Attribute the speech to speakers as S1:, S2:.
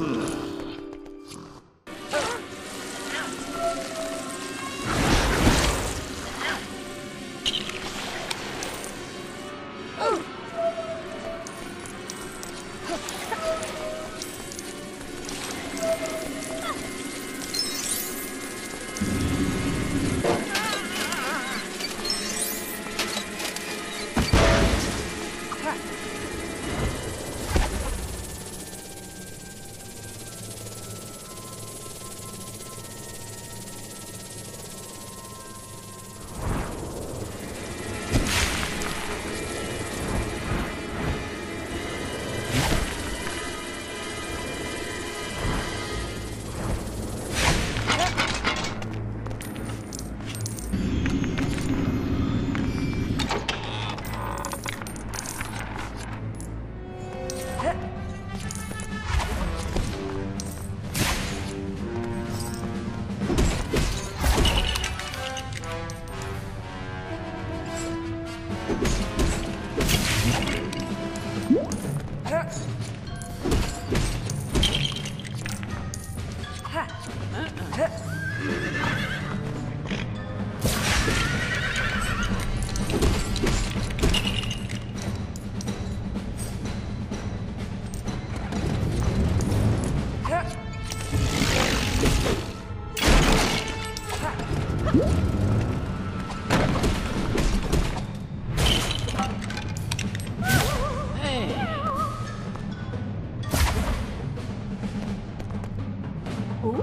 S1: Ha!
S2: Huh?
S3: Huh?